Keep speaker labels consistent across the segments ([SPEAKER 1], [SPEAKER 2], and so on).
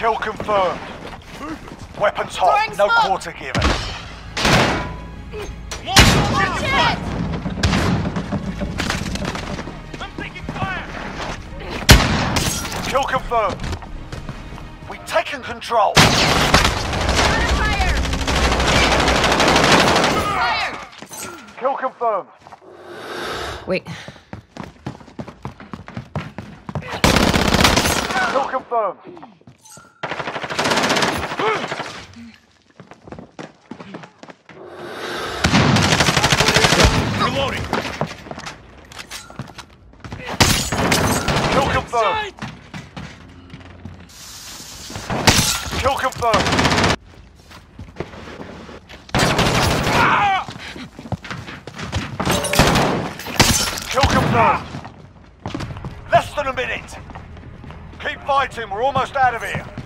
[SPEAKER 1] Kill confirmed. Weapons hot,
[SPEAKER 2] Throwing
[SPEAKER 1] no
[SPEAKER 2] smoke.
[SPEAKER 1] quarter given.
[SPEAKER 2] Watch it!
[SPEAKER 3] I'm taking fire!
[SPEAKER 1] Kill confirmed. We've taken control.
[SPEAKER 2] Fire! Fire!
[SPEAKER 1] Kill confirmed.
[SPEAKER 4] Wait.
[SPEAKER 1] Kill confirmed. Kill confirmed. Kill. Kill. Less than a minute. Keep fighting, we're almost out of here.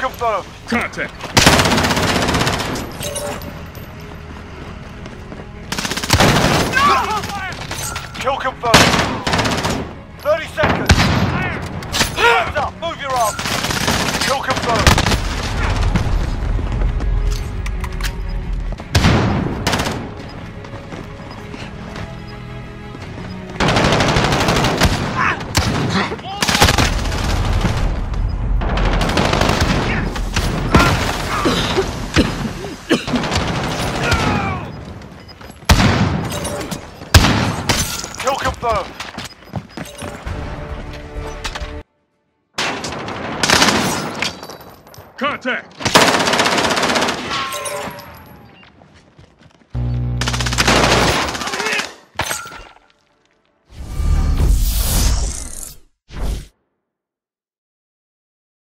[SPEAKER 1] Kill confirmed.
[SPEAKER 3] Contact!
[SPEAKER 1] Kill confirmed. Confirmed.
[SPEAKER 3] Contact!